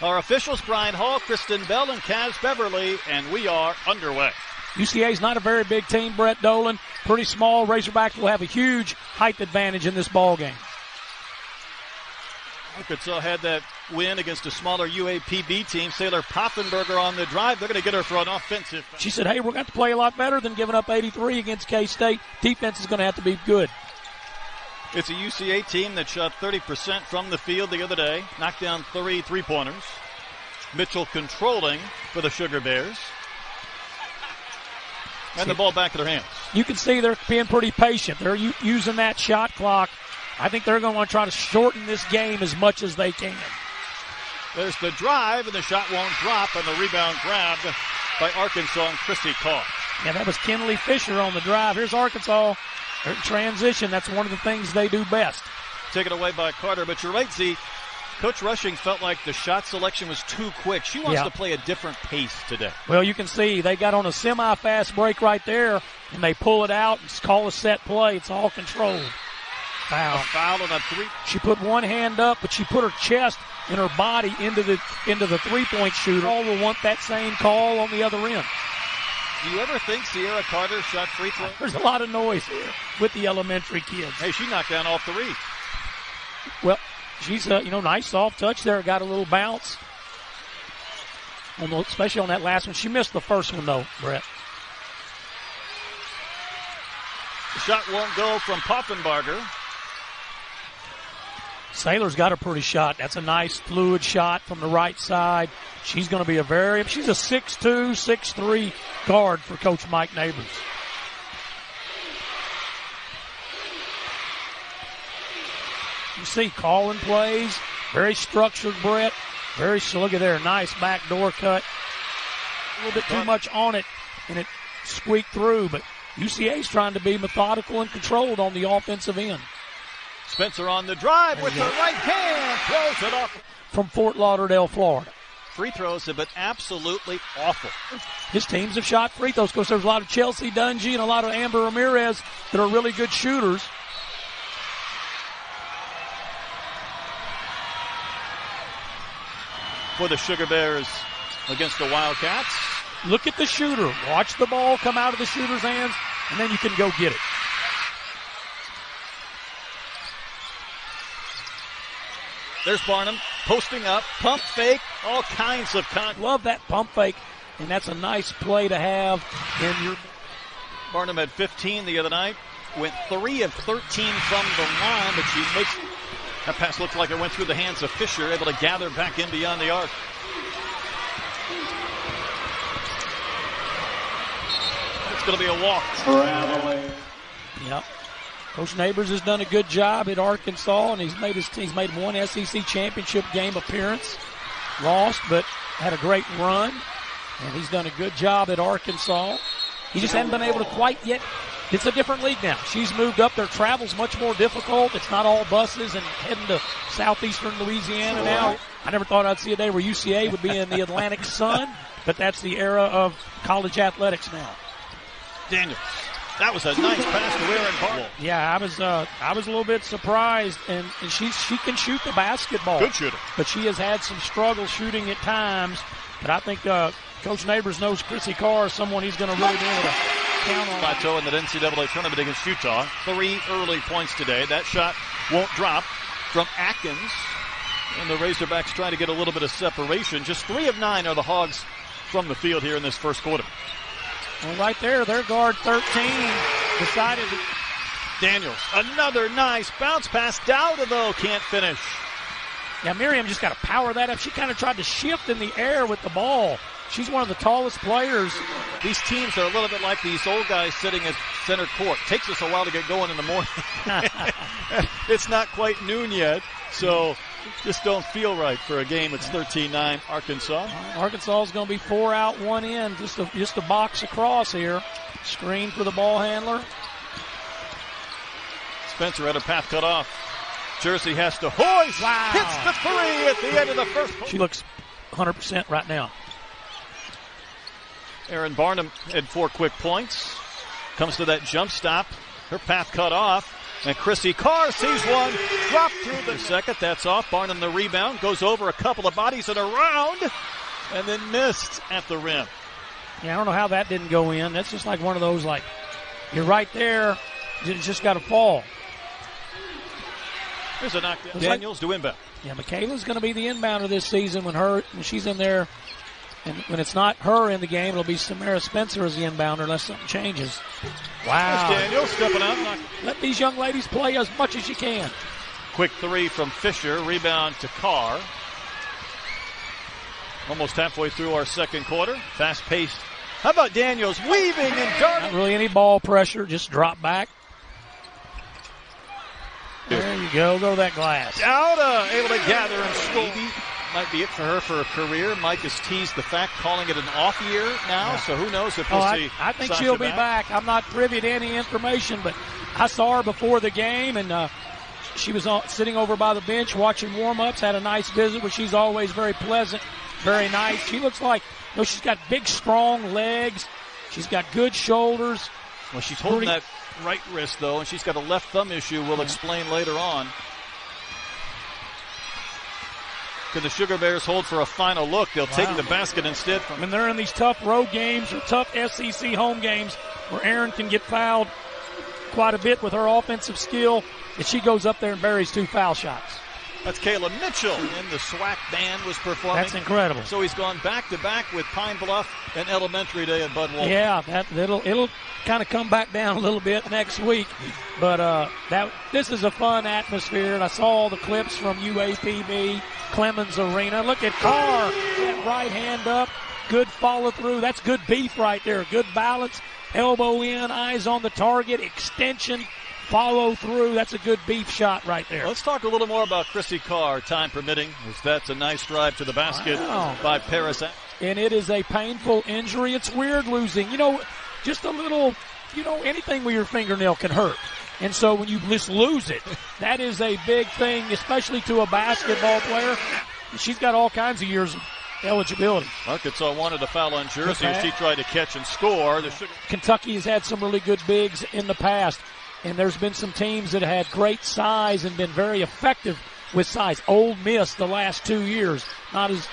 Our officials, Brian Hall, Kristen Bell, and Kaz Beverly, and we are underway. UCA is not a very big team, Brett Dolan. Pretty small. Razorbacks will have a huge height advantage in this ball game. Arkansas had that win against a smaller UAPB team. Saylor Poffenbarger on the drive. They're going to get her for an offensive. She said, hey, we're going to play a lot better than giving up 83 against K-State. Defense is going to have to be good. It's a UCA team that shot 30% from the field the other day, knocked down three three-pointers. Mitchell controlling for the Sugar Bears. And the ball back in their hands. You can see they're being pretty patient. They're u- using that shot clock. I think they're going to want to try to shorten this game as much as they can. There's the drive, and the shot won't drop, and the rebound grabbed by Arkansas and Chrissy Carr. Yeah, that was Kinley Fisher on the drive. Here's Arkansas. Transition. That's one of the things they do best. Taken away by Carter, but you're right, Z. Coach Rushing felt like the shot selection was too quick. She wants Yeah. to play a different pace today. Well, you can see they got on a semi-fast break right there, and they pull it out and call a set play. It's all controlled. A Foul. foul and a three. She put one hand up, but she put her chest and her body into the into the three-point shooter. All will want that same call on the other end. Do you ever think Sierra Carter shot free throw? There's a lot of noise here with the elementary kids. Hey, she knocked down all three. Well, she's uh, you know nice soft touch there. Got a little bounce, the, especially on that last one. She missed the first one though, Brett. The shot won't go from Poffenbarger. Saylor's got a pretty shot. That's a nice fluid shot from the right side. She's going to be a very, she's a 6'2", 6'3 guard for Coach Mike Neighbors. You see calling plays, very structured, Brett. Very, look at there, nice back door cut. A little bit too much on it, and it squeaked through, but UCA's trying to be methodical and controlled on the offensive end. Spencer on the drive with the right hand. Throws it off. From Fort Lauderdale, Florida. Free throws have been absolutely awful. His teams have shot free throws. because there's a lot of Chelsea Dungy and a lot of Amber Ramirez that are really good shooters. For the Sugar Bears against the Wildcats. Look at the shooter. Watch the ball come out of the shooter's hands, and then you can go get it. There's Barnum posting up, pump fake, all kinds of con. Love that pump fake, and that's a nice play to have in your. Barnum had 15 the other night, went 3 of 13 from the line, but she makes that pass looked like it went through the hands of Fisher, able to gather back in beyond the arc. It's going to be a walk. Traveling. Yep. Coach Neighbors has done a good job at Arkansas, and he's made his he's made one SEC championship game appearance, lost, but had a great run, and he's done a good job at Arkansas. He just hasn't been able to quite yet. It's a different league now. She's moved up. Their travel's much more difficult. It's not all buses and heading to southeastern Louisiana now. I never thought I'd see a day where UCA would be in the Atlantic sun, but that's the era of college athletics now. Daniels. That was a nice pass to Erynn Barnum. Yeah, I was uh, I was a little bit surprised, and, and she she can shoot the basketball, Good shooter. but she has had some struggle shooting at times. But I think uh, Coach Neighbors knows Chrissy Carr is someone he's going to really be able to count on. Plateau in the NCAA tournament against Utah. Three early points today. That shot won't drop from Atkins. And the Razorbacks trying to get a little bit of separation. Just three of nine are the Hogs from the field here in this first quarter. Well, right there, their guard 13 decided. Daniels, another nice bounce pass. Dauda, though, can't finish. yeah, Maryam just got to power that up. She kind of tried to shift in the air with the ball. She's one of the tallest players. These teams are a little bit like these old guys sitting at center court. Takes us a while to get going in the morning. it's not quite noon yet, so just don't feel right for a game. It's 13-9 Arkansas. Uh, Arkansas is going to be four out, one in, just a, just a box across here. Screen for the ball handler. Spencer had a path cut off. Jersey has to hoist. Wow. Hits the three at the end of the first. She looks 100% right now. Erynn Barnum had four quick points. Comes to that jump stop. Her path cut off. And Chrissy Carr sees one drop through the second. That's off. Barnum the rebound goes over a couple of bodies and around, and then missed at the rim. Yeah, I don't know how that didn't go in. That's just like one of those like you're right there, it's just got to fall. There's a knockdown. Daniels to inbound. Yeah, Makayla's going to be the inbounder this season when her when she's in there, and when it's not her in the game, it'll be Samara Spencer as the inbounder unless something changes. Wow, Daniels stepping out. Let these young ladies play as much as you can. Quick three from Fisher. Rebound to Carr. Almost halfway through our second quarter. Fast paced. How about Daniels weaving and darting? Not really any ball pressure, just drop back. There you go. Go to that glass. Dauda able to gather and score. Might be it for her for a career. Mike has teased the fact, calling it an off year now. So who knows if we'll Oh, see. I, I think Sasha she'll be back. I'm not privy to any information, but I saw her before the game, and uh, she was sitting over by the bench watching warm-ups. Had a nice visit, but she's always very pleasant, very nice. She looks like you know she's got big, strong legs. She's got good shoulders. Well, she's holding Pretty- that right wrist though, and she's got a left thumb issue. We'll explain later on. Could the Sugar Bears hold for a final look? They'll take the basket instead from When they're in these tough road games or tough SEC home games where Erynn can get fouled quite a bit with her offensive skill, that she goes up there and buries two foul shots. That's Kayla Mitchell, and the SWAC band was performing. That's incredible. So he's gone back to back with Pine Bluff and Elementary Day at Bud Walton. Yeah, that it'll it'll kind of come back down a little bit next week, but uh, that this is a fun atmosphere. And I saw all the clips from UAPB Clemmons Arena. Look at Carr, that right hand up, good follow through. That's good beef right there. Good balance, elbow in, eyes on the target, extension, follow through. That's a good beef shot right there. Let's talk a little more about Christy Carr, time permitting, as that's a nice drive to the basket Wow. by Paris. and it is a painful injury. It's weird losing. You know, just a little, you know, anything with your fingernail can hurt. And so when you just lose it, that is a big thing, especially to a basketball player. She's got all kinds of years of eligibility. Arkansas wanted a foul on Jersey she tried to catch and score. Kentucky has had some really good bigs in the past, and there's been some teams that had great size and been very effective with size. Ole Miss the last two years, not as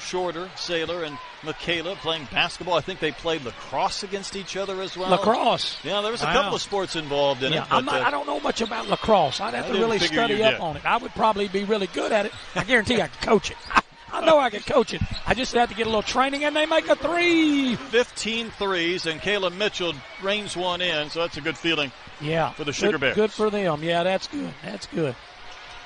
Shorter, Saylor, and Makayla playing basketball. I think they played lacrosse against each other as well. lacrosse. Yeah, there was a Wow. couple of sports involved in Yeah, it. Not, uh, I don't know much about lacrosse. I'd have I to really study up did. on it. I would probably be really good at it. I guarantee I could coach it. I know I could coach it. I just have to get a little training, and they make a three. 15 threes, and Kayla Mitchell rains one in, so that's a good feeling. Yeah, For the Sugar good, Bears. Good for them. Yeah, that's good. That's good.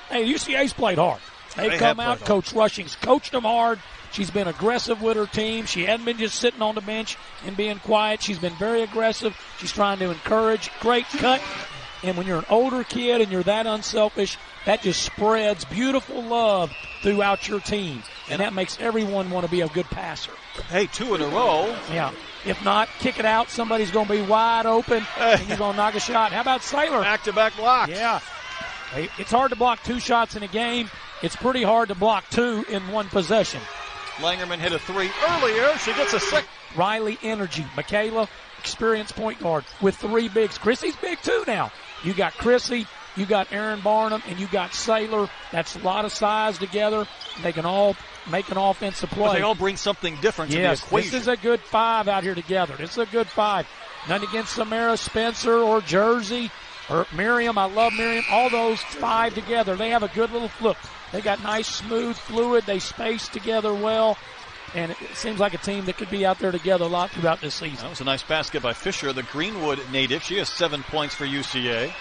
Hey, UCA's played hard. They've They come out. played Coach Rushing's coached them hard. She's been aggressive with her team. She hasn't been just sitting on the bench and being quiet. She's been very aggressive. She's trying to encourage. Great cut. And when you're an older kid and you're that unselfish, that just spreads beautiful love throughout your team. And that makes everyone want to be a good passer. Hey, two in a row. Yeah. If not, kick it out. Somebody's going to be wide open and you're going to knock a shot. How about Saylor? Back to back blocks. Yeah. It's hard to block two shots in a game. It's pretty hard to block two in one possession. Langerman hit a three earlier. She gets a sec. Riley Energy, Makayla, experienced point guard with three bigs. Chrissy's big too now. You got Chrissy, you got Erynn Barnum, and you got Saylor. That's a lot of size together. They can all make an offensive But play. they all bring something different Yes, to the equation. this is a good five out here together. This is a good five. None against Samara Spencer or Jersey or Maryam. I love Maryam. All those five together, they have a good little flip. They got nice, smooth, fluid. They space together well. And it it seems like a team that could be out there together a lot throughout this season. that was a nice basket by Fisher, the Greenwood native. She has seven points for UCA.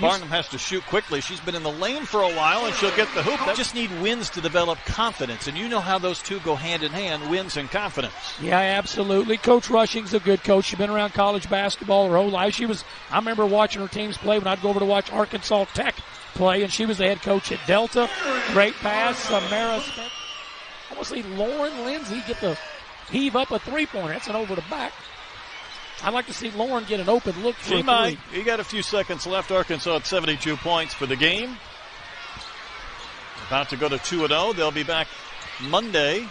Barnum has to shoot quickly. She's been in the lane for a while, and she'll get the hoop. They just need wins to develop confidence, and you know how those two go hand in hand: wins and confidence. Yeah, absolutely. Coach Rushing's a good coach. She's been around college basketball her whole life. She was, I remember watching her teams play when I'd go over to watch Arkansas Tech play, and she was the head coach at Delta. Great pass, Samara. I want to see Lauren Lindsay get the heave up a three pointer. That's an over the back. I'd like to see Lauren get an open look for She might. You got a few seconds left. Arkansas at 72 points for the game. About to go to 2 0. They'll be back Monday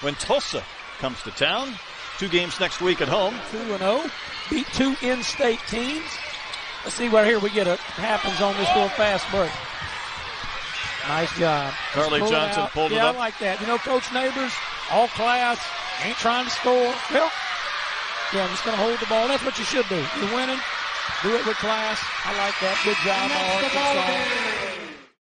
when Tulsa comes to town. Two games next week at home. 2 and 0. Beat two in state teams. Let's see where here we get a happens on this little fast break. Nice job. Carly Johnson out. pulled it yeah, up. I like that. You know, Coach Neighbors, all class, ain't trying to score. Well, yeah, I'm just going to hold the ball. That's what you should do. You're winning. Do it with class. I like that. Good job Arkansas.